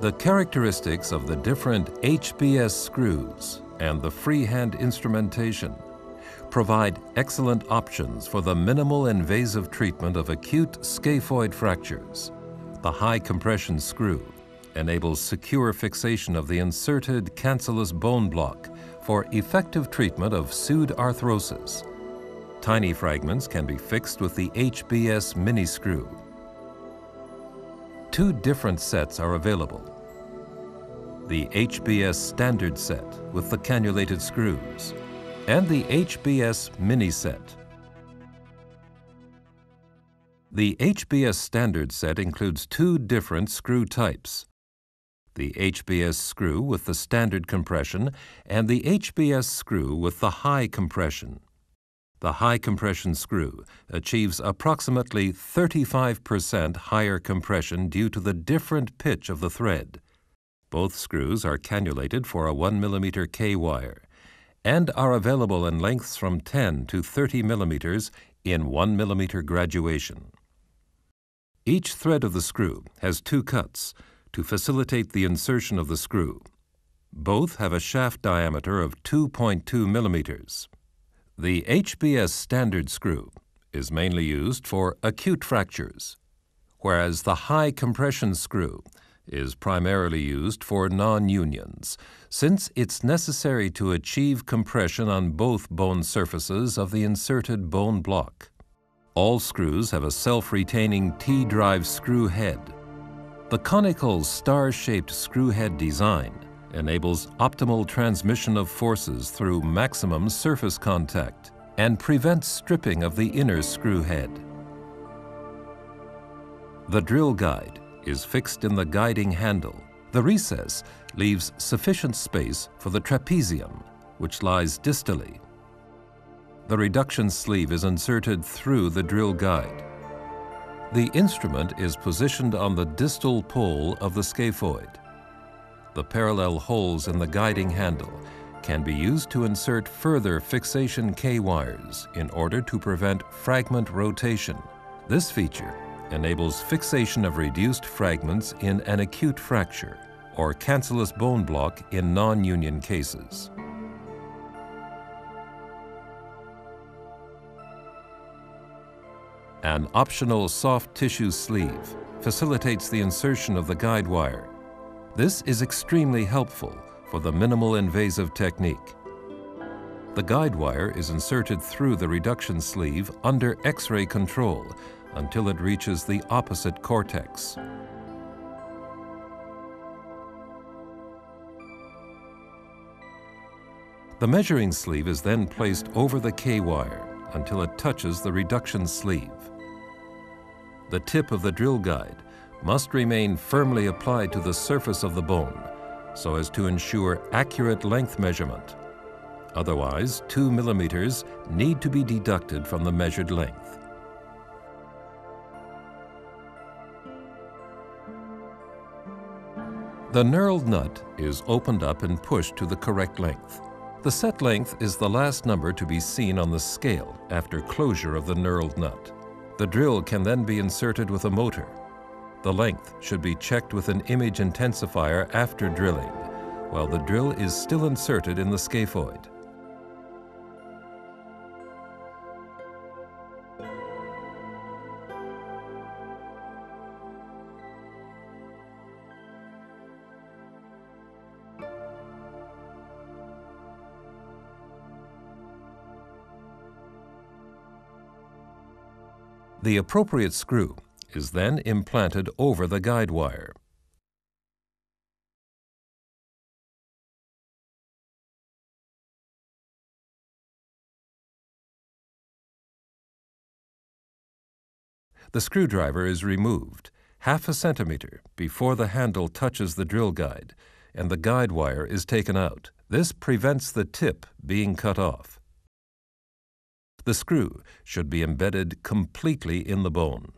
The characteristics of the different HBS screws and the freehand instrumentation provide excellent options for the minimal invasive treatment of acute scaphoid fractures. The high compression screw enables secure fixation of the inserted cancellous bone block for effective treatment of pseudarthrosis. Tiny fragments can be fixed with the HBS mini screw. Two different sets are available. The HBS standard set with the cannulated screws and the HBS mini set. The HBS standard set includes two different screw types. The HBS screw with the standard compression and the HBS screw with the high compression. The high compression screw achieves approximately 35% higher compression due to the different pitch of the thread. Both screws are cannulated for a 1 mm K wire and are available in lengths from 10 to 30 mm in 1 mm graduation. Each thread of the screw has two cuts to facilitate the insertion of the screw. Both have a shaft diameter of 2.2 millimeters. The HBS standard screw is mainly used for acute fractures, whereas the high compression screw is primarily used for non-unions, since it's necessary to achieve compression on both bone surfaces of the inserted bone block. All screws have a self-retaining T-drive screw head. The conical star-shaped screw head design enables optimal transmission of forces through maximum surface contact and prevents stripping of the inner screw head. The drill guide is fixed in the guiding handle. The recess leaves sufficient space for the trapezium, which lies distally. The reduction sleeve is inserted through the drill guide. The instrument is positioned on the distal pole of the scaphoid the parallel holes in the guiding handle can be used to insert further fixation K-wires in order to prevent fragment rotation. This feature enables fixation of reduced fragments in an acute fracture or cancellous bone block in non-union cases. An optional soft tissue sleeve facilitates the insertion of the guide wire this is extremely helpful for the minimal invasive technique. The guide wire is inserted through the reduction sleeve under X-ray control until it reaches the opposite cortex. The measuring sleeve is then placed over the K-wire until it touches the reduction sleeve. The tip of the drill guide must remain firmly applied to the surface of the bone so as to ensure accurate length measurement. Otherwise, 2 millimeters need to be deducted from the measured length. The knurled nut is opened up and pushed to the correct length. The set length is the last number to be seen on the scale after closure of the knurled nut. The drill can then be inserted with a motor the length should be checked with an image intensifier after drilling, while the drill is still inserted in the scaphoid. The appropriate screw is then implanted over the guide wire. The screwdriver is removed half a centimeter before the handle touches the drill guide and the guide wire is taken out. This prevents the tip being cut off. The screw should be embedded completely in the bone.